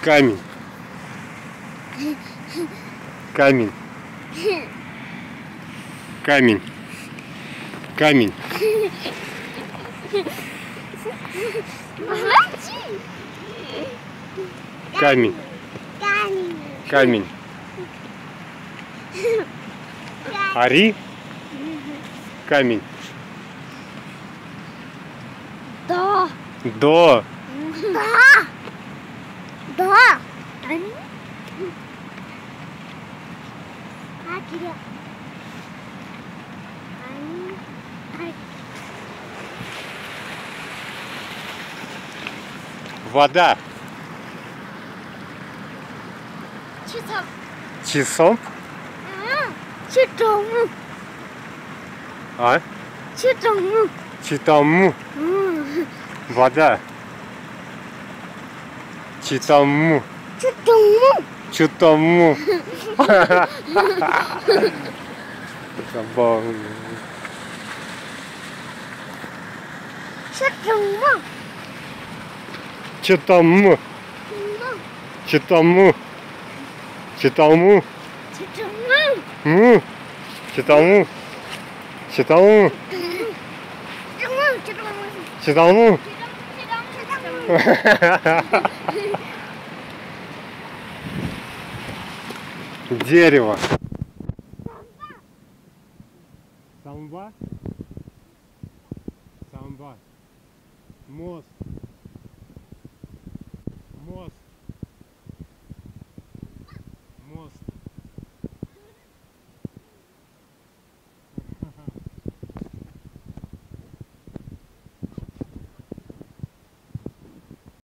Камень. Камень. Камень. Камень. Камень. Камень. Камень. Ари. Камень. Да. До. Да. Да. А, Кирилл. Вода. Читал. Часом. Читал. А? Читал. Читаму. Вода. Читаму. Читал. Читаму. Забавно. Читал. Читаму. Читаму. Читаму. Читал. Му. Читаму. Читаму. Читаму. Дерево. Самба. Самба. Мост. Мост.